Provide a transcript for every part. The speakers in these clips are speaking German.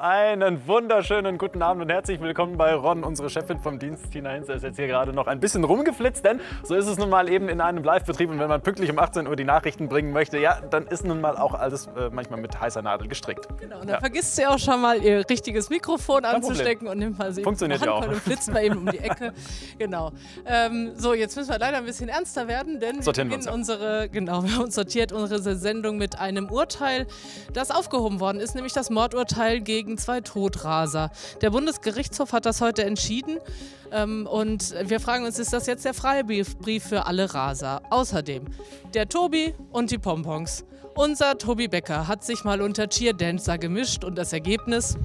Einen wunderschönen guten Abend und herzlich willkommen bei Ron. Unsere Chefin vom Dienst, Tina Hinz, ist jetzt hier gerade noch ein bisschen rumgeflitzt, denn so ist es nun mal eben in einem Live-Betrieb. Und wenn man pünktlich um 18 Uhr die Nachrichten bringen möchte, ja, dann ist nun mal auch alles äh, manchmal mit heißer Nadel gestrickt. Genau, und dann ja. vergisst sie auch schon mal ihr richtiges Mikrofon Kein anzustecken Problem. und nimmt mal sie Funktioniert ja auch. und flitzt mal eben um die Ecke. genau. Ähm, so, jetzt müssen wir leider ein bisschen ernster werden, denn Sortieren wir beginnen unsere, genau, wir haben uns sortiert unsere Sendung mit einem Urteil, das aufgehoben worden ist, nämlich das Mordurteil gegen zwei Todrater. Raser. Der Bundesgerichtshof hat das heute entschieden ähm, und wir fragen uns, ist das jetzt der Freibrief für alle Raser? Außerdem der Tobi und die Pompons. Unser Tobi Becker hat sich mal unter Cheerdancer gemischt und das Ergebnis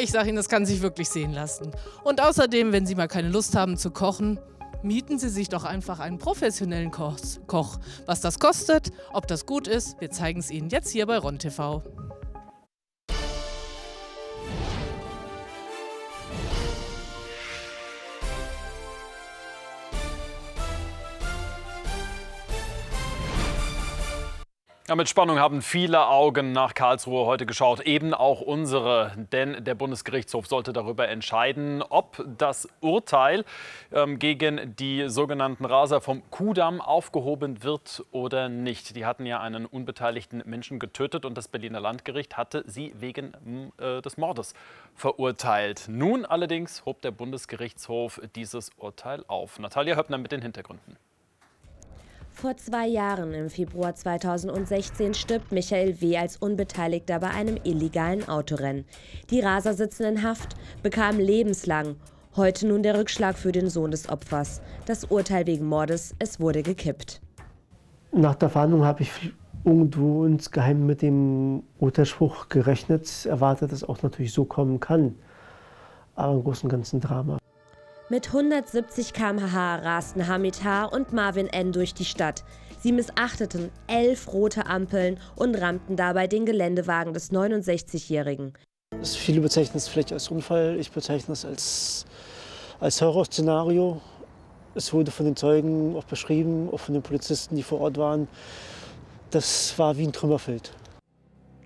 ich sage Ihnen, das kann sich wirklich sehen lassen. Und außerdem, wenn Sie mal keine Lust haben zu kochen, mieten Sie sich doch einfach einen professionellen Koch. Was das kostet, ob das gut ist, wir zeigen es Ihnen jetzt hier bei Ron Ja, mit Spannung haben viele Augen nach Karlsruhe heute geschaut, eben auch unsere. Denn der Bundesgerichtshof sollte darüber entscheiden, ob das Urteil ähm, gegen die sogenannten Raser vom Kudamm aufgehoben wird oder nicht. Die hatten ja einen unbeteiligten Menschen getötet und das Berliner Landgericht hatte sie wegen äh, des Mordes verurteilt. Nun allerdings hob der Bundesgerichtshof dieses Urteil auf. Natalia Höppner mit den Hintergründen. Vor zwei Jahren, im Februar 2016, stirbt Michael W. als Unbeteiligter bei einem illegalen Autorennen. Die Raser sitzen in Haft, bekamen lebenslang. Heute nun der Rückschlag für den Sohn des Opfers. Das Urteil wegen Mordes, es wurde gekippt. Nach der Verhandlung habe ich irgendwo insgeheim mit dem Urteilsspruch gerechnet, erwartet, dass es auch natürlich so kommen kann. Aber im Großen und Ganzen Drama. Mit 170 km/h rasten Hamitar und Marvin N. durch die Stadt. Sie missachteten elf rote Ampeln und rammten dabei den Geländewagen des 69-Jährigen. Viele bezeichnen es vielleicht als Unfall, ich bezeichne es als, als Horrorszenario. Es wurde von den Zeugen auch beschrieben, auch von den Polizisten, die vor Ort waren. Das war wie ein Trümmerfeld.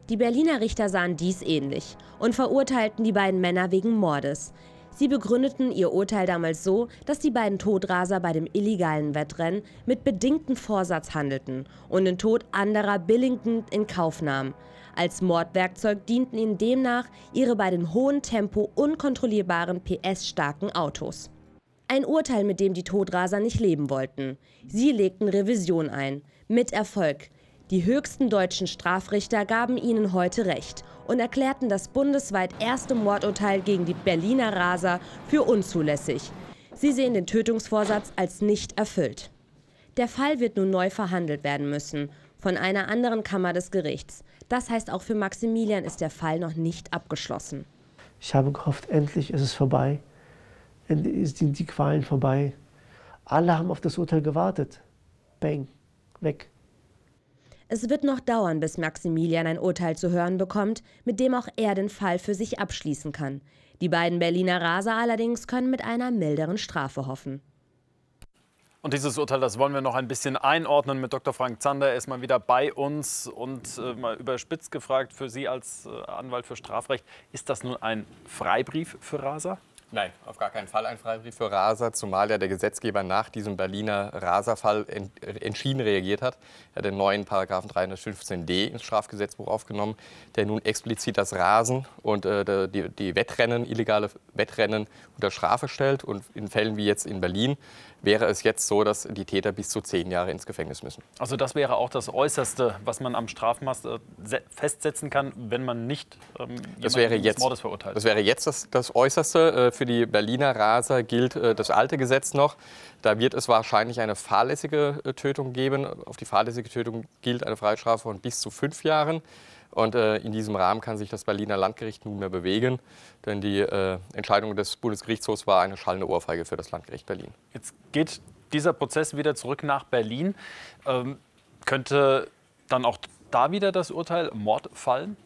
Die Berliner Richter sahen dies ähnlich und verurteilten die beiden Männer wegen Mordes. Sie begründeten ihr Urteil damals so, dass die beiden Todraser bei dem illegalen Wettrennen mit bedingtem Vorsatz handelten und den Tod anderer billigend in Kauf nahmen. Als Mordwerkzeug dienten ihnen demnach ihre bei dem hohen Tempo unkontrollierbaren PS-starken Autos. Ein Urteil, mit dem die Todraser nicht leben wollten. Sie legten Revision ein. Mit Erfolg. Die höchsten deutschen Strafrichter gaben ihnen heute Recht und erklärten das bundesweit erste Mordurteil gegen die Berliner Raser für unzulässig. Sie sehen den Tötungsvorsatz als nicht erfüllt. Der Fall wird nun neu verhandelt werden müssen von einer anderen Kammer des Gerichts. Das heißt, auch für Maximilian ist der Fall noch nicht abgeschlossen. Ich habe gehofft, endlich ist es vorbei. Endlich sind die Qualen vorbei. Alle haben auf das Urteil gewartet. Bang, weg. Es wird noch dauern, bis Maximilian ein Urteil zu hören bekommt, mit dem auch er den Fall für sich abschließen kann. Die beiden Berliner Raser allerdings können mit einer milderen Strafe hoffen. Und dieses Urteil, das wollen wir noch ein bisschen einordnen mit Dr. Frank Zander. Er ist mal wieder bei uns und äh, mal überspitzt gefragt für Sie als äh, Anwalt für Strafrecht. Ist das nun ein Freibrief für Raser? Nein, auf gar keinen Fall ein Freibrief für Raser, zumal ja der Gesetzgeber nach diesem Berliner Raserfall entschieden reagiert hat. Er hat den neuen Paragraphen 315d ins Strafgesetzbuch aufgenommen, der nun explizit das Rasen und äh, die, die Wettrennen, illegale Wettrennen unter Strafe stellt. Und in Fällen wie jetzt in Berlin wäre es jetzt so, dass die Täter bis zu zehn Jahre ins Gefängnis müssen. Also das wäre auch das Äußerste, was man am Strafmaß äh, festsetzen kann, wenn man nicht ähm, das wäre jetzt, Mordes verurteilt. Das wäre jetzt das, das Äußerste. Äh, für die Berliner Raser gilt äh, das alte Gesetz noch. Da wird es wahrscheinlich eine fahrlässige Tötung geben. Auf die fahrlässige Tötung gilt eine Freistrafe von bis zu fünf Jahren. Und äh, in diesem Rahmen kann sich das Berliner Landgericht nunmehr bewegen, denn die äh, Entscheidung des Bundesgerichtshofs war eine schallende Ohrfeige für das Landgericht Berlin. Jetzt geht dieser Prozess wieder zurück nach Berlin. Ähm, könnte dann auch da wieder das Urteil Mord fallen?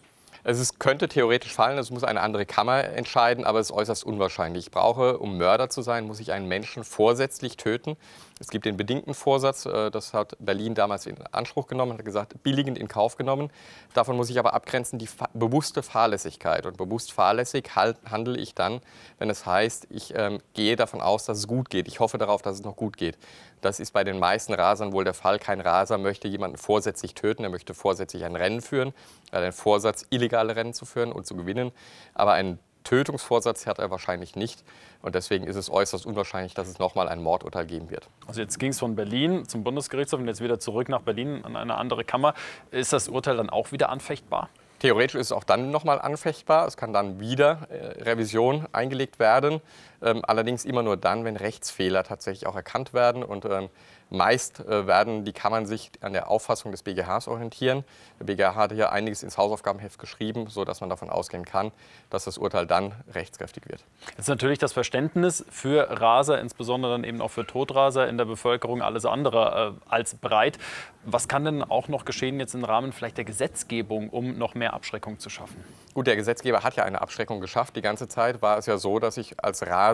Also es könnte theoretisch fallen, es muss eine andere Kammer entscheiden, aber es ist äußerst unwahrscheinlich. Ich brauche, um Mörder zu sein, muss ich einen Menschen vorsätzlich töten. Es gibt den bedingten Vorsatz, äh, das hat Berlin damals in Anspruch genommen, hat gesagt, billigend in Kauf genommen. Davon muss ich aber abgrenzen die bewusste Fahrlässigkeit. Und bewusst fahrlässig handle ich dann, wenn es heißt, ich ähm, gehe davon aus, dass es gut geht. Ich hoffe darauf, dass es noch gut geht. Das ist bei den meisten Rasern wohl der Fall. Kein Raser möchte jemanden vorsätzlich töten, er möchte vorsätzlich ein Rennen führen, er hat einen Vorsatz, illegale Rennen zu führen und zu gewinnen. Aber einen Tötungsvorsatz hat er wahrscheinlich nicht. Und deswegen ist es äußerst unwahrscheinlich, dass es nochmal ein Mordurteil geben wird. Also jetzt ging es von Berlin zum Bundesgerichtshof und jetzt wieder zurück nach Berlin an eine andere Kammer. Ist das Urteil dann auch wieder anfechtbar? Theoretisch ist es auch dann nochmal anfechtbar. Es kann dann wieder äh, Revision eingelegt werden. Ähm, allerdings immer nur dann, wenn Rechtsfehler tatsächlich auch erkannt werden. Und ähm, Meist äh, werden die Kammern sich an der Auffassung des BGHs orientieren. Der BGH hat hier einiges ins Hausaufgabenheft geschrieben, sodass man davon ausgehen kann, dass das Urteil dann rechtskräftig wird. Jetzt ist natürlich das Verständnis für Raser, insbesondere dann eben auch für Todraser in der Bevölkerung, alles andere äh, als breit. Was kann denn auch noch geschehen jetzt im Rahmen vielleicht der Gesetzgebung, um noch mehr Abschreckung zu schaffen? Gut, der Gesetzgeber hat ja eine Abschreckung geschafft. Die ganze Zeit war es ja so, dass ich als Raser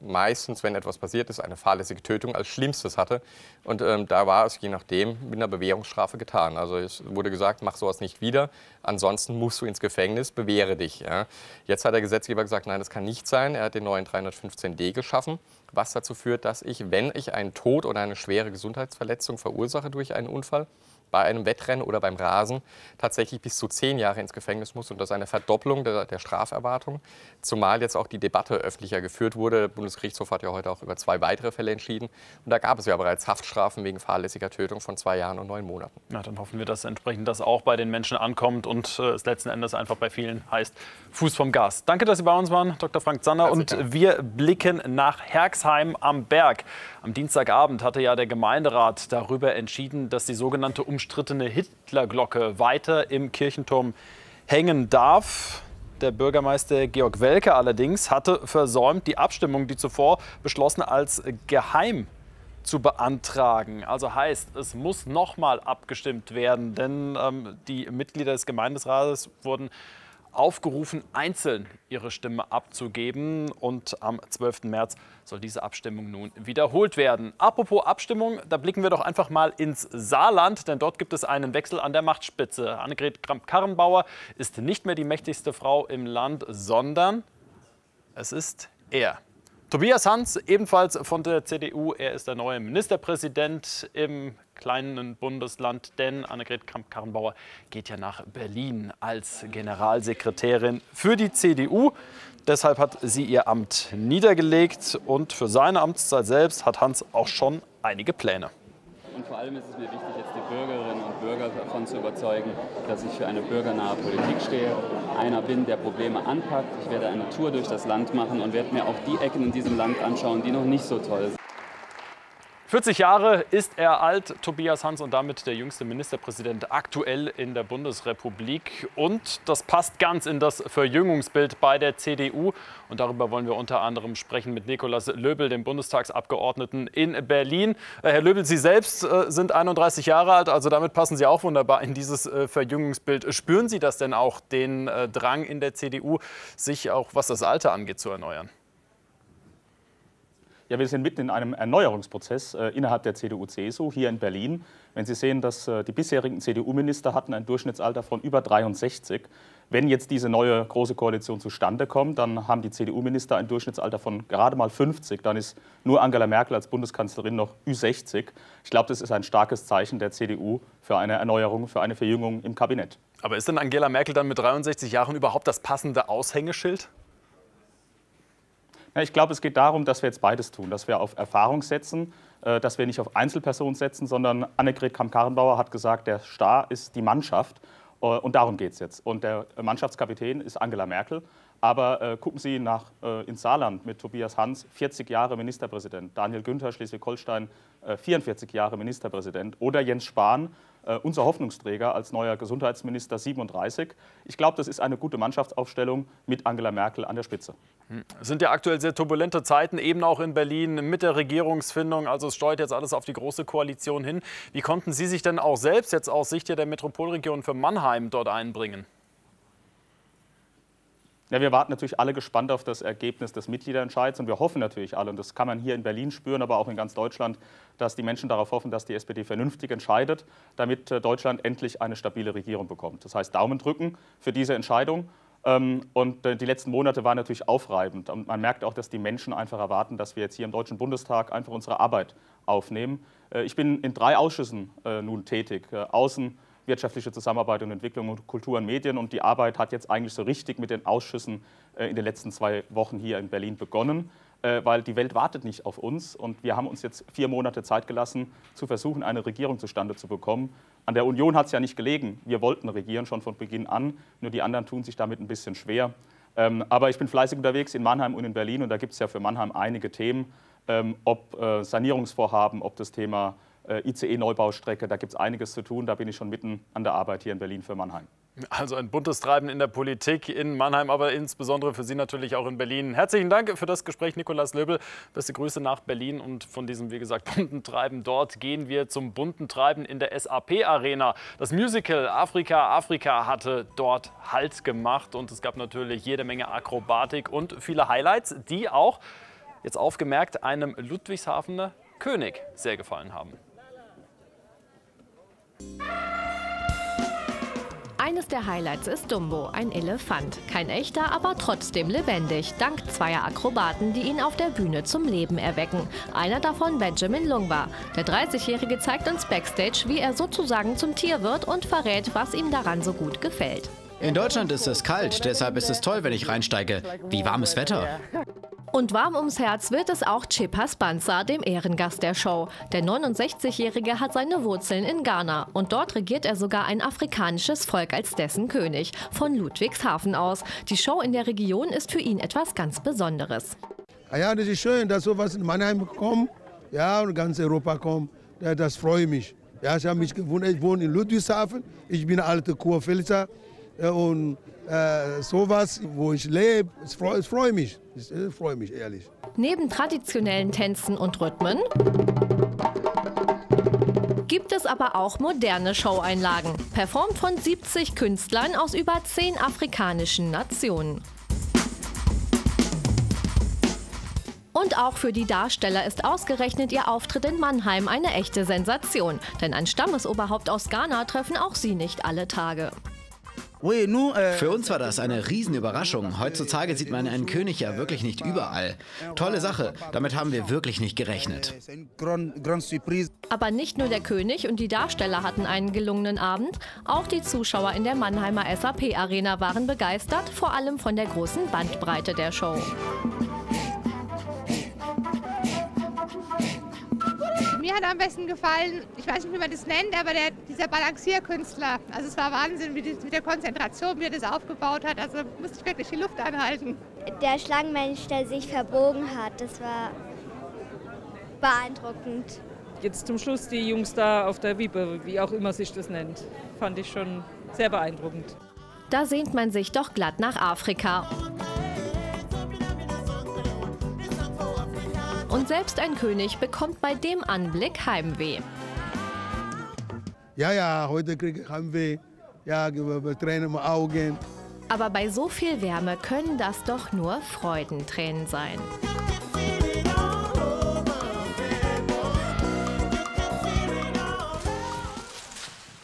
meistens, wenn etwas passiert ist, eine fahrlässige Tötung als Schlimmstes hatte. Und ähm, da war es je nachdem mit einer Bewährungsstrafe getan. Also es wurde gesagt, mach sowas nicht wieder, ansonsten musst du ins Gefängnis, bewähre dich. Ja. Jetzt hat der Gesetzgeber gesagt, nein, das kann nicht sein. Er hat den neuen 315d geschaffen, was dazu führt, dass ich, wenn ich einen Tod oder eine schwere Gesundheitsverletzung verursache durch einen Unfall, bei einem Wettrennen oder beim Rasen tatsächlich bis zu zehn Jahre ins Gefängnis muss. Und das ist eine Verdopplung der, der, Straferwartung. Zumal jetzt auch die Debatte öffentlicher geführt wurde. Der Bundesgerichtshof hat ja heute auch über zwei weitere Fälle entschieden. Und da gab es ja bereits Haftstrafen wegen fahrlässiger Tötung von zwei Jahren und neun Monaten. Ja, dann hoffen wir, dass entsprechend das auch bei den Menschen ankommt und äh, es letzten Endes einfach bei vielen heißt Fuß vom Gas. Danke, dass Sie bei uns waren, Dr. Frank Zander. Und wir blicken nach Herxheim am Berg. Am Dienstagabend hatte ja der Gemeinderat darüber entschieden, dass die sogenannte umstrittene Hitlerglocke weiter im Kirchenturm hängen darf. Der Bürgermeister Georg Welke allerdings hatte versäumt, die Abstimmung, die zuvor beschlossen als geheim zu beantragen. Also heißt, es muss nochmal abgestimmt werden, denn ähm, die Mitglieder des Gemeindesrates wurden aufgerufen, einzeln ihre Stimme abzugeben. Und am 12. März soll diese Abstimmung nun wiederholt werden. Apropos Abstimmung, da blicken wir doch einfach mal ins Saarland, denn dort gibt es einen Wechsel an der Machtspitze. Annegret Kramp-Karrenbauer ist nicht mehr die mächtigste Frau im Land, sondern es ist er. Tobias Hans, ebenfalls von der CDU. Er ist der neue Ministerpräsident im kleinen Bundesland, denn Annegret Kramp-Karrenbauer geht ja nach Berlin als Generalsekretärin für die CDU. Deshalb hat sie ihr Amt niedergelegt und für seine Amtszeit selbst hat Hans auch schon einige Pläne. Und vor allem ist es mir wichtig, jetzt die Bürgerinnen Bürger davon zu überzeugen, dass ich für eine bürgernahe Politik stehe, einer bin, der Probleme anpackt. Ich werde eine Tour durch das Land machen und werde mir auch die Ecken in diesem Land anschauen, die noch nicht so toll sind. 40 Jahre ist er alt, Tobias Hans, und damit der jüngste Ministerpräsident aktuell in der Bundesrepublik. Und das passt ganz in das Verjüngungsbild bei der CDU. Und darüber wollen wir unter anderem sprechen mit Nikolaus Löbel, dem Bundestagsabgeordneten in Berlin. Äh, Herr Löbel, Sie selbst äh, sind 31 Jahre alt, also damit passen Sie auch wunderbar in dieses äh, Verjüngungsbild. Spüren Sie das denn auch, den Drang in der CDU, sich auch was das Alter angeht, zu erneuern? Ja, wir sind mitten in einem Erneuerungsprozess äh, innerhalb der CDU-CSU hier in Berlin. Wenn Sie sehen, dass äh, die bisherigen CDU-Minister hatten ein Durchschnittsalter von über 63. Wenn jetzt diese neue große Koalition zustande kommt, dann haben die CDU-Minister ein Durchschnittsalter von gerade mal 50. Dann ist nur Angela Merkel als Bundeskanzlerin noch Ü60. Ich glaube, das ist ein starkes Zeichen der CDU für eine Erneuerung, für eine Verjüngung im Kabinett. Aber ist denn Angela Merkel dann mit 63 Jahren überhaupt das passende Aushängeschild? Ja, ich glaube, es geht darum, dass wir jetzt beides tun, dass wir auf Erfahrung setzen, äh, dass wir nicht auf Einzelpersonen setzen, sondern Annegret Kramp-Karrenbauer hat gesagt, der Star ist die Mannschaft. Äh, und darum geht es jetzt. Und der Mannschaftskapitän ist Angela Merkel. Aber äh, gucken Sie nach, äh, ins Saarland mit Tobias Hans, 40 Jahre Ministerpräsident. Daniel Günther, Schleswig-Holstein, äh, 44 Jahre Ministerpräsident. Oder Jens Spahn, äh, unser Hoffnungsträger als neuer Gesundheitsminister, 37. Ich glaube, das ist eine gute Mannschaftsaufstellung mit Angela Merkel an der Spitze. Es sind ja aktuell sehr turbulente Zeiten, eben auch in Berlin mit der Regierungsfindung. Also es steuert jetzt alles auf die Große Koalition hin. Wie konnten Sie sich denn auch selbst jetzt aus Sicht der Metropolregion für Mannheim dort einbringen? Ja, wir warten natürlich alle gespannt auf das Ergebnis des Mitgliederentscheids und wir hoffen natürlich alle, und das kann man hier in Berlin spüren, aber auch in ganz Deutschland, dass die Menschen darauf hoffen, dass die SPD vernünftig entscheidet, damit äh, Deutschland endlich eine stabile Regierung bekommt. Das heißt, Daumen drücken für diese Entscheidung. Ähm, und äh, die letzten Monate waren natürlich aufreibend. Und man merkt auch, dass die Menschen einfach erwarten, dass wir jetzt hier im Deutschen Bundestag einfach unsere Arbeit aufnehmen. Äh, ich bin in drei Ausschüssen nun tätig. Außen, wirtschaftliche Zusammenarbeit und Entwicklung und Kultur und Medien. Und die Arbeit hat jetzt eigentlich so richtig mit den Ausschüssen äh, in den letzten zwei Wochen hier in Berlin begonnen, äh, weil die Welt wartet nicht auf uns. Und wir haben uns jetzt vier Monate Zeit gelassen, zu versuchen, eine Regierung zustande zu bekommen. An der Union hat es ja nicht gelegen. Wir wollten regieren schon von Beginn an, nur die anderen tun sich damit ein bisschen schwer. Ähm, aber ich bin fleißig unterwegs in Mannheim und in Berlin und da gibt es ja für Mannheim einige Themen, ähm, ob äh, Sanierungsvorhaben, ob das Thema ICE-Neubaustrecke. Da gibt es einiges zu tun. Da bin ich schon mitten an der Arbeit hier in Berlin für Mannheim. Also ein buntes Treiben in der Politik in Mannheim, aber insbesondere für Sie natürlich auch in Berlin. Herzlichen Dank für das Gespräch, Nikolaus Löbel. Beste Grüße nach Berlin und von diesem, wie gesagt, bunten Treiben dort gehen wir zum bunten Treiben in der SAP-Arena. Das Musical Afrika, Afrika hatte dort Halt gemacht und es gab natürlich jede Menge Akrobatik und viele Highlights, die auch, jetzt aufgemerkt, einem Ludwigshafener König sehr gefallen haben. Eines der Highlights ist Dumbo, ein Elefant. Kein echter, aber trotzdem lebendig, dank zweier Akrobaten, die ihn auf der Bühne zum Leben erwecken. Einer davon Benjamin Lungwa. Der 30-Jährige zeigt uns backstage, wie er sozusagen zum Tier wird und verrät, was ihm daran so gut gefällt. In Deutschland ist es kalt, deshalb ist es toll, wenn ich reinsteige. Wie warmes Wetter. Und warm ums Herz wird es auch Chippa Spanza, dem Ehrengast der Show. Der 69-Jährige hat seine Wurzeln in Ghana und dort regiert er sogar ein afrikanisches Volk als dessen König, von Ludwigshafen aus. Die Show in der Region ist für ihn etwas ganz Besonderes. Ah ja, das ist schön, dass sowas in Mannheim kommt ja, und ganz Europa kommt. Ja, das freut mich. Ja, ich habe mich gewundert, ich wohne in Ludwigshafen, ich bin alte Kurpfälzer und äh, sowas, wo ich lebe, es freut, es freut mich. Es freut mich, ehrlich. Neben traditionellen Tänzen und Rhythmen gibt es aber auch moderne Showeinlagen, performt von 70 Künstlern aus über 10 afrikanischen Nationen. Und auch für die Darsteller ist ausgerechnet ihr Auftritt in Mannheim eine echte Sensation. Denn ein Stammesoberhaupt aus Ghana treffen auch sie nicht alle Tage. Für uns war das eine Riesenüberraschung. Heutzutage sieht man einen König ja wirklich nicht überall. Tolle Sache, damit haben wir wirklich nicht gerechnet. Aber nicht nur der König und die Darsteller hatten einen gelungenen Abend, auch die Zuschauer in der Mannheimer SAP-Arena waren begeistert, vor allem von der großen Bandbreite der Show. Hat am besten gefallen, ich weiß nicht, wie man das nennt, aber der, dieser Balancierkünstler. Also es war Wahnsinn, wie die, mit der Konzentration, wie er das aufgebaut hat. Also musste ich wirklich die Luft anhalten. Der Schlangenmensch, der sich verbogen hat, das war beeindruckend. Jetzt zum Schluss die Jungs da auf der Wippe, wie auch immer sich das nennt, fand ich schon sehr beeindruckend. Da sehnt man sich doch glatt nach Afrika. Und selbst ein König bekommt bei dem Anblick Heimweh. Ja, ja, heute kriege ich Heimweh. Ja, Tränen im Augen. Aber bei so viel Wärme können das doch nur Freudentränen sein.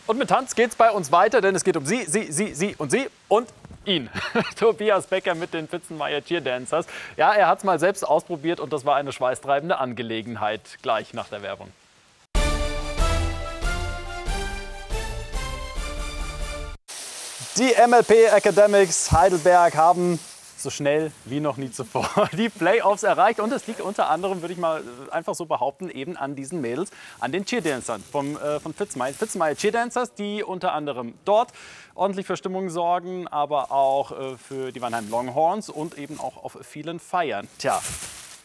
Und mit Tanz geht es bei uns weiter, denn es geht um Sie, Sie, Sie, Sie und Sie und ihn. Tobias Becker mit den Pfitzenmeier Cheerdancers. Ja, er hat es mal selbst ausprobiert und das war eine schweißtreibende Angelegenheit. Gleich nach der Werbung. Die MLP Academics Heidelberg haben so schnell wie noch nie zuvor die Playoffs erreicht. Und es liegt unter anderem, würde ich mal einfach so behaupten, eben an diesen Mädels, an den Cheerdancern vom, äh, von Fitzmeier. Fitzmeier Cheerdancers, die unter anderem dort ordentlich für Stimmung sorgen, aber auch äh, für die Wannheim Longhorns und eben auch auf vielen Feiern. Tja,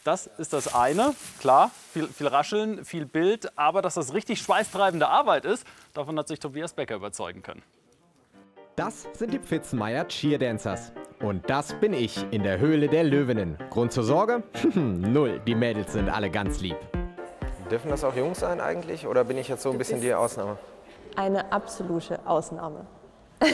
das ist das eine. Klar, viel, viel, Rascheln, viel Bild, aber dass das richtig schweißtreibende Arbeit ist, davon hat sich Tobias Becker überzeugen können. Das sind die Pfitzenmeier Cheerdancers. Und das bin ich in der Höhle der Löwinnen. Grund zur Sorge? Null. Die Mädels sind alle ganz lieb. Dürfen das auch Jungs sein eigentlich? Oder bin ich jetzt so ein bisschen die Ausnahme? Eine absolute Ausnahme.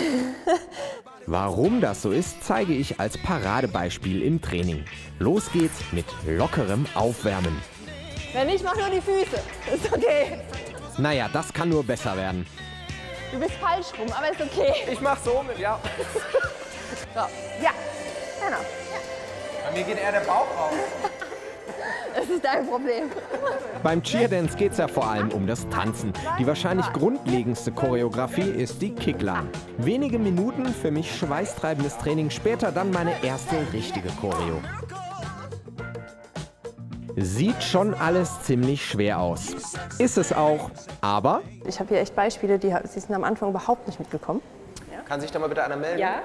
Warum das so ist, zeige ich als Paradebeispiel im Training. Los geht's mit lockerem Aufwärmen. Wenn nicht, mach nur die Füße. Ist okay. Naja, das kann nur besser werden. Du bist falsch rum, aber ist okay. Ich mach so mit, ja. So. Ja, genau. Bei mir geht eher der Bauch raus. Das ist dein Problem. Beim Cheerdance geht's ja vor allem um das Tanzen. Die wahrscheinlich grundlegendste Choreografie ist die Kickline. Wenige Minuten für mich schweißtreibendes Training, später dann meine erste richtige Choreo. Sieht schon alles ziemlich schwer aus. Ist es auch, aber Ich habe hier echt Beispiele, die sie sind am Anfang überhaupt nicht mitgekommen. Kann sich da mal bitte einer melden? Ja.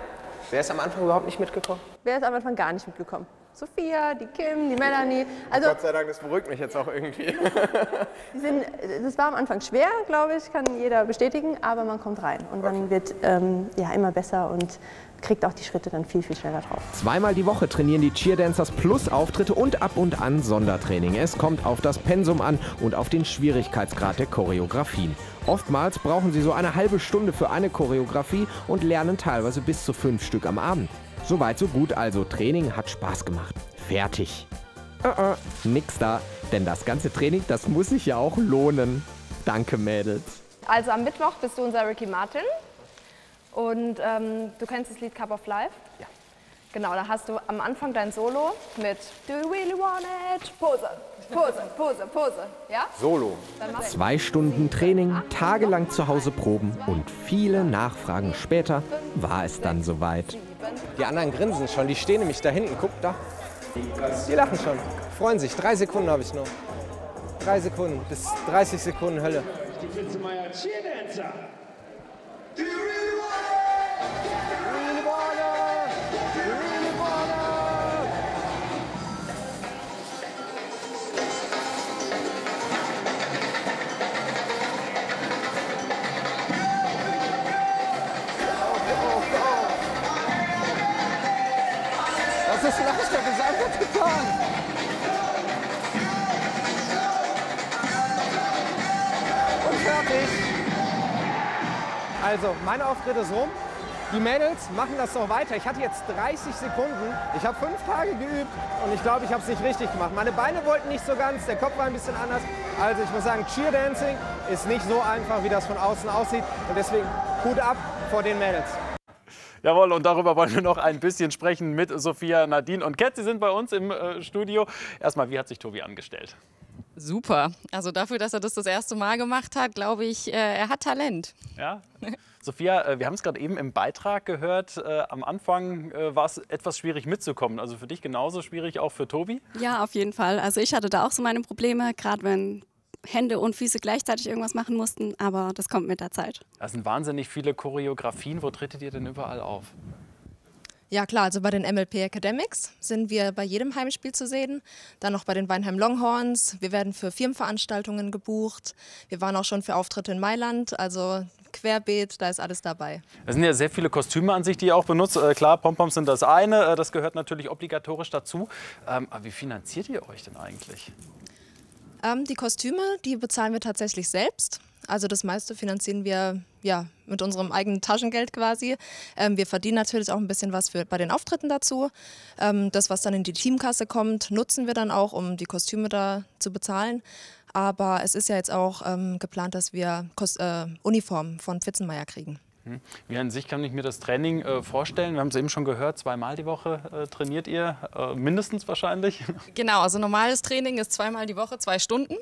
Wer ist am Anfang überhaupt nicht mitgekommen? Wer ist am Anfang gar nicht mitgekommen? Sophia, die Kim, die Melanie. Also Gott sei Dank, das beruhigt mich jetzt auch irgendwie. die sind, das war am Anfang schwer, glaube ich, kann jeder bestätigen, aber man kommt rein und man wird ähm, ja, immer besser und kriegt auch die Schritte dann viel, viel schneller drauf. zweimal die Woche trainieren die Cheerdancers plus Auftritte und ab und an Sondertraining. Es kommt auf das Pensum an und auf den Schwierigkeitsgrad der Choreografien. Oftmals brauchen sie so eine halbe Stunde für eine Choreografie und lernen teilweise bis zu fünf Stück am Abend. Soweit so gut also. Training hat Spaß gemacht. Fertig. Äh, äh, nix da. Denn das ganze Training, das muss sich ja auch lohnen. Danke, Mädels. Also am Mittwoch bist du unser Ricky Martin und ähm, du kennst das Lied Cup of Life? Ja. Genau, da hast du am Anfang dein Solo mit Do you really want it? Pose, Pose, Pose, Pose. Ja? Solo. Zwei Stunden Training, tagelang zu Hause proben und viele Nachfragen später war es dann soweit. Die anderen grinsen schon, die stehen nämlich da hinten. Guck da. Die lachen schon. Freuen sich. Drei Sekunden habe ich noch. Drei Sekunden bis 30 Sekunden Hölle. Die Pfitzemeier Cheerdancer. Was Also, mein Auftritt ist rum. Die Mädels machen das noch weiter. Ich hatte jetzt 30 Sekunden. Ich habe fünf Tage geübt und ich glaube, ich habe es nicht richtig gemacht. Meine Beine wollten nicht so ganz, der Kopf war ein bisschen anders. Also ich muss sagen, Cheerdancing ist nicht so einfach, wie das von außen aussieht. Und deswegen Hut ab vor den Mädels. Jawohl, und darüber wollen wir noch ein bisschen sprechen mit Sophia, Nadine und Cat. Sie sind bei uns im äh, Studio. Erstmal, wie hat sich Tobi angestellt? Super. Also dafür, dass er das das erste Mal gemacht hat, glaube ich, äh, er hat Talent. Ja? Sophia, äh, wir haben es gerade eben im Beitrag gehört. Äh, am Anfang äh, war es etwas schwierig mitzukommen. Also für dich genauso schwierig, auch für Tobi? Ja, auf jeden Fall. Also ich hatte da auch so meine Probleme, gerade wenn Hände und Füße gleichzeitig irgendwas machen mussten, aber das kommt mit der Zeit. Das sind wahnsinnig viele Choreografien. Wo tretet ihr denn überall auf? Ja klar, also bei den MLP Academics sind wir bei jedem Heimspiel zu sehen. Dann noch bei den Weinheim Longhorns. Wir werden für Firmenveranstaltungen gebucht. Wir waren auch schon für Auftritte in Mailand. Also querbeet, da ist alles dabei. Es sind ja sehr viele Kostüme an sich, die ihr auch benutzt. Äh, klar, Pompoms sind das eine. Äh, das gehört natürlich obligatorisch dazu. Ähm, aber wie finanziert ihr euch denn eigentlich? Ähm, die Kostüme, die bezahlen wir tatsächlich selbst. Also das meiste finanzieren wir ja, mit unserem eigenen Taschengeld quasi. Ähm, wir verdienen natürlich auch ein bisschen was für, bei den Auftritten dazu. Ähm, das, was dann in die Teamkasse kommt, nutzen wir dann auch, um die Kostüme da zu bezahlen. Aber es ist ja jetzt auch ähm, geplant, dass wir Kos äh, Uniformen von Pfitzenmeier kriegen. Hm. Wie an sich kann ich mir das Training äh, vorstellen? Wir haben es eben schon gehört, zweimal die Woche äh, trainiert ihr, äh, mindestens wahrscheinlich. Genau, also normales Training ist zweimal die Woche, zwei Stunden.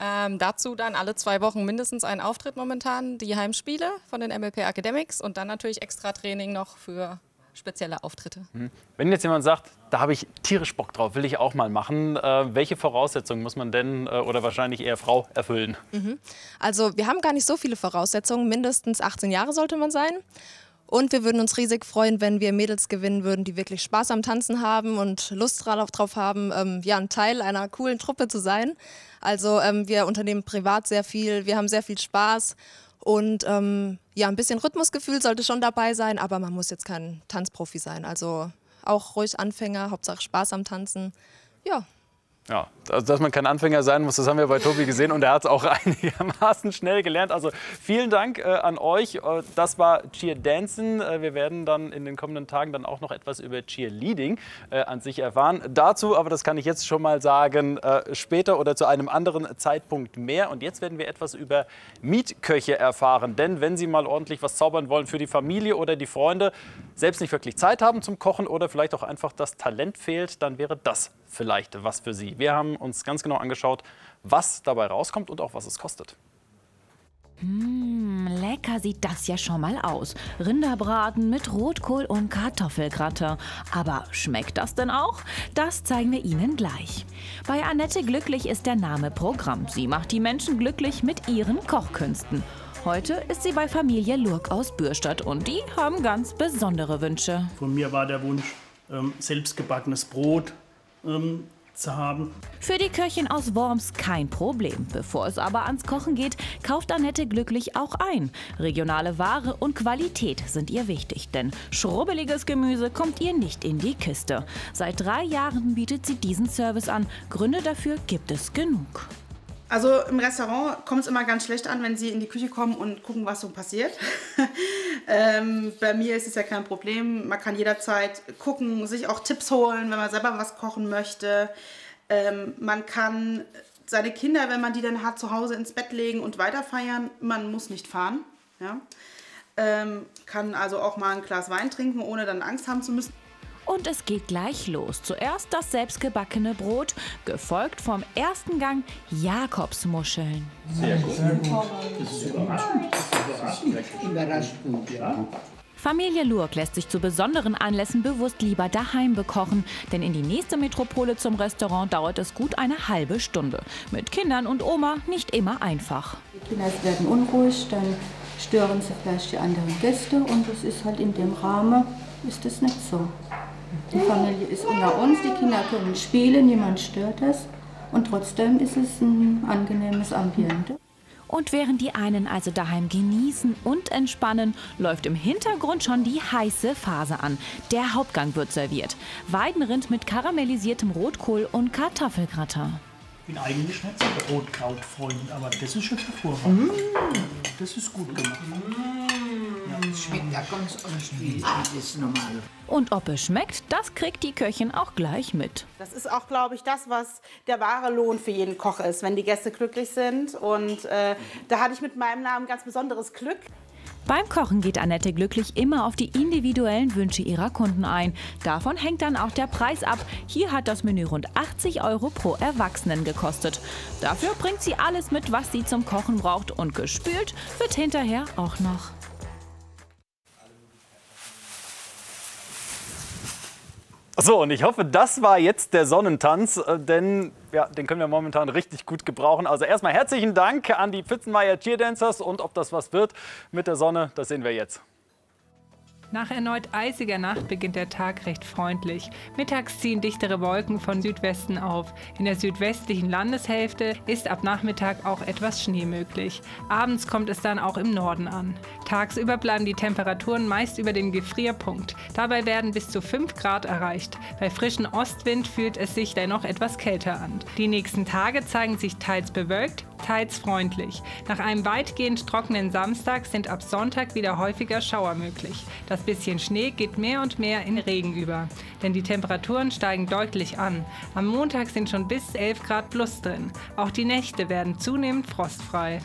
Ähm, dazu dann alle zwei Wochen mindestens einen Auftritt momentan, die Heimspiele von den MLP Academics und dann natürlich extra Training noch für spezielle Auftritte. Hm. Wenn jetzt jemand sagt, da habe ich tierisch Bock drauf, will ich auch mal machen, äh, welche Voraussetzungen muss man denn äh, oder wahrscheinlich eher Frau erfüllen? Mhm. Also wir haben gar nicht so viele Voraussetzungen. Mindestens 18 Jahre sollte man sein. Und wir würden uns riesig freuen, wenn wir Mädels gewinnen würden, die wirklich Spaß am Tanzen haben und Lust drauf, haben, ähm, ja, ein Teil einer coolen Truppe zu sein. Also ähm, wir unternehmen privat sehr viel, wir haben sehr viel Spaß und ähm, ja, ein bisschen Rhythmusgefühl sollte schon dabei sein, aber man muss jetzt kein Tanzprofi sein. Also auch ruhig Anfänger, Hauptsache Spaß am Tanzen. Ja. Ja, also dass man kein Anfänger sein muss, das haben wir bei Tobi gesehen und er hat es auch einigermaßen schnell gelernt. Also vielen Dank äh, an euch. Äh, das war Cheer Dancen. Äh, wir werden dann in den kommenden Tagen dann auch noch etwas über Cheerleading äh, an sich erfahren. Dazu, aber das kann ich jetzt schon mal sagen, äh, später oder zu einem anderen Zeitpunkt mehr. Und jetzt werden wir etwas über Mietköche erfahren. Denn wenn Sie mal ordentlich was zaubern wollen für die Familie oder die Freunde, selbst nicht wirklich Zeit haben zum Kochen oder vielleicht auch einfach das Talent fehlt, dann wäre das vielleicht was für Sie. Wir haben uns ganz genau angeschaut, was dabei rauskommt und auch was es kostet. Mmh, lecker sieht das ja schon mal aus. Rinderbraten mit Rotkohl und Kartoffelgratin. Aber schmeckt das denn auch? Das zeigen wir Ihnen gleich. Bei Annette Glücklich ist der Name Programm. Sie macht die Menschen glücklich mit ihren Kochkünsten. Heute ist sie bei Familie Lurk aus Bürstadt und die haben ganz besondere Wünsche. Von mir war der Wunsch, ähm, selbstgebackenes Brot ähm, zu haben. Für die Köchin aus Worms kein Problem. Bevor es aber ans Kochen geht, kauft Annette glücklich auch ein. Regionale Ware und Qualität sind ihr wichtig, denn schrubbeliges Gemüse kommt ihr nicht in die Kiste. Seit drei Jahren bietet sie diesen Service an. Gründe dafür gibt es genug. Also im Restaurant kommt es immer ganz schlecht an, wenn sie in die Küche kommen und gucken, was so passiert. Ähm, bei mir ist es ja kein Problem. Man kann jederzeit gucken, sich auch Tipps holen, wenn man selber was kochen möchte. Ähm, man kann seine Kinder, wenn man die dann hat, zu Hause ins Bett legen und weiter feiern. Man muss nicht fahren. Ja? Ähm, kann also auch mal ein Glas Wein trinken, ohne dann Angst haben zu müssen. Und es geht gleich los. Zuerst das selbstgebackene Brot, gefolgt vom ersten Gang Jakobsmuscheln. Sehr gut. Das ist überraschend. Das ist überraschend. Gut, ja. Familie Lurk lässt sich zu besonderen Anlässen bewusst lieber daheim bekochen, denn in die nächste Metropole zum Restaurant dauert es gut eine halbe Stunde. Mit Kindern und Oma nicht immer einfach. Die Kinder werden unruhig, dann stören sie vielleicht die anderen Gäste und das ist halt in dem Rahmen, ist das nicht so. Die Familie ist unter uns, die Kinder können spielen, niemand stört das. Und trotzdem ist es ein angenehmes Ambiente. Und während die einen also daheim genießen und entspannen, läuft im Hintergrund schon die heiße Phase an. Der Hauptgang wird serviert. Weidenrind mit karamellisiertem Rotkohl und Kartoffelgratin. Ich bin eigentlich nicht so der Rotkrautfreund, aber das ist schon hervorragend. Das ist gut gemacht. Das schmeckt ja ganz anders wie das normale. Und ob es schmeckt, das kriegt die Köchin auch gleich mit. Das ist auch, glaube ich, das, was der wahre Lohn für jeden Koch ist, wenn die Gäste glücklich sind. Und äh, da hatte ich mit meinem Namen ganz besonderes Glück. Beim Kochen geht Annette glücklich immer auf die individuellen Wünsche ihrer Kunden ein. Davon hängt dann auch der Preis ab. Hier hat das Menü rund 80 Euro pro Erwachsenen gekostet. Dafür bringt sie alles mit, was sie zum Kochen braucht und gespült wird hinterher auch noch. So, und ich hoffe, das war jetzt der Sonnentanz, äh, denn ja, den können wir momentan richtig gut gebrauchen. Also erstmal herzlichen Dank an die Pfitzenmeier Cheerdancers und ob das was wird mit der Sonne, das sehen wir jetzt. Nach erneut eisiger Nacht beginnt der Tag recht freundlich. Mittags ziehen dichtere Wolken von Südwesten auf. In der südwestlichen Landeshälfte ist ab Nachmittag auch etwas Schnee möglich. Abends kommt es dann auch im Norden an. Tagsüber bleiben die Temperaturen meist über dem Gefrierpunkt. Dabei werden bis zu 5 Grad erreicht. Bei frischem Ostwind fühlt es sich dennoch etwas kälter an. Die nächsten Tage zeigen sich teils bewölkt, teils freundlich. Nach einem weitgehend trockenen Samstag sind ab Sonntag wieder häufiger Schauer möglich. Das bisschen Schnee geht mehr und mehr in Regen über, denn die Temperaturen steigen deutlich an. Am Montag sind schon bis 11 Grad plus drin. Auch die Nächte werden zunehmend frostfrei.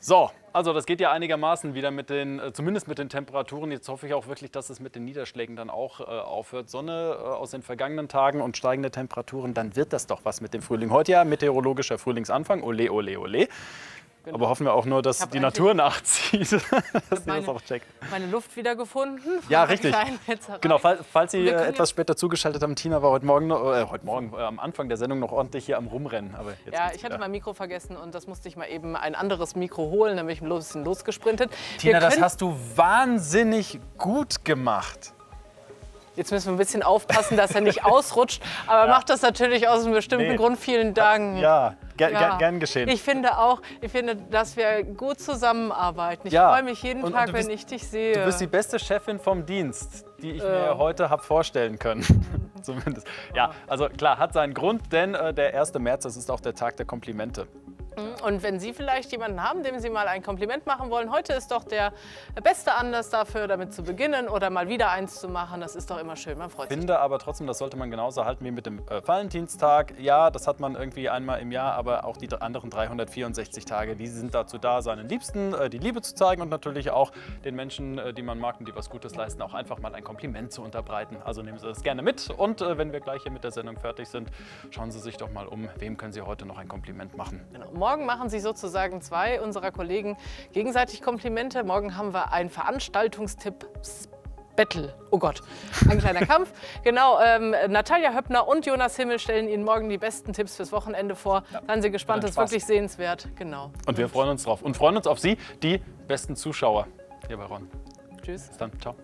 So, also das geht ja einigermaßen wieder mit den, äh, zumindest mit den Temperaturen. Jetzt hoffe ich auch wirklich, dass es mit den Niederschlägen dann auch äh, aufhört. Sonne äh, aus den vergangenen Tagen und steigende Temperaturen, dann wird das doch was mit dem Frühling. Heute ja meteorologischer Frühlingsanfang, ole, ole, ole. Aber hoffen wir auch nur, dass Genau. die Natur nachzieht, dass meine, das auch checkt. meine Luft wieder gefunden. von Ja, richtig. Genau, falls, falls Sie äh, etwas später zugeschaltet haben, Tina war heute Morgen, noch, äh, heute Morgen äh, am Anfang der Sendung noch ordentlich hier am Rumrennen. Aber Ja, ich hatte wieder. mein Mikro vergessen und das musste ich mal eben ein anderes Mikro holen, dann bin ich ein bisschen losgesprintet. Tina, das hast du wahnsinnig gut gemacht. Jetzt müssen wir ein bisschen aufpassen, dass er nicht ausrutscht, aber er macht das natürlich aus einem bestimmten Nee. Grund. Vielen Dank. Ja, ger, ger, gern geschehen. Ich finde auch, ich finde, dass wir gut zusammenarbeiten. Ich Ja. freue mich jeden Und- und Tag, wenn bist- ich dich sehe. Du bist die beste Chefin vom Dienst. die ich Äh. mir heute habe vorstellen können. Zumindest. Ja, also klar, hat seinen Grund, denn äh, der 1. März, das ist auch der Tag der Komplimente. Und wenn Sie vielleicht jemanden haben, dem Sie mal ein Kompliment machen wollen, heute ist doch der beste Anlass dafür, damit zu beginnen oder mal wieder eins zu machen. Das ist doch immer schön, man freut sich. Finde aber trotzdem, das sollte man genauso halten wie mit dem äh, Valentinstag. Ja, das hat man irgendwie einmal im Jahr, aber auch die anderen 364 Tage, die sind dazu da, seinen Liebsten äh, die Liebe zu zeigen und natürlich auch den Menschen, äh, die man mag und die was Gutes leisten, auch einfach mal ein Kompliment zu unterbreiten. Also nehmen Sie das gerne mit und äh, wenn wir gleich hier mit der Sendung fertig sind, schauen Sie sich doch mal um, wem können Sie heute noch ein Kompliment machen. Genau. Morgen machen sich sozusagen zwei unserer Kollegen gegenseitig Komplimente. Morgen haben wir einen Veranstaltungstipp. Battle. Oh Gott, ein kleiner Kampf. Genau, ähm, Natalia Höppner und Jonas Himmel stellen Ihnen morgen die besten Tipps fürs Wochenende vor. Seien Sie gespannt, das ist wirklich sehenswert. Genau. Und wir freuen uns drauf und freuen uns auf Sie, die besten Zuschauer hier bei Ron. Tschüss. Bis dann, ciao.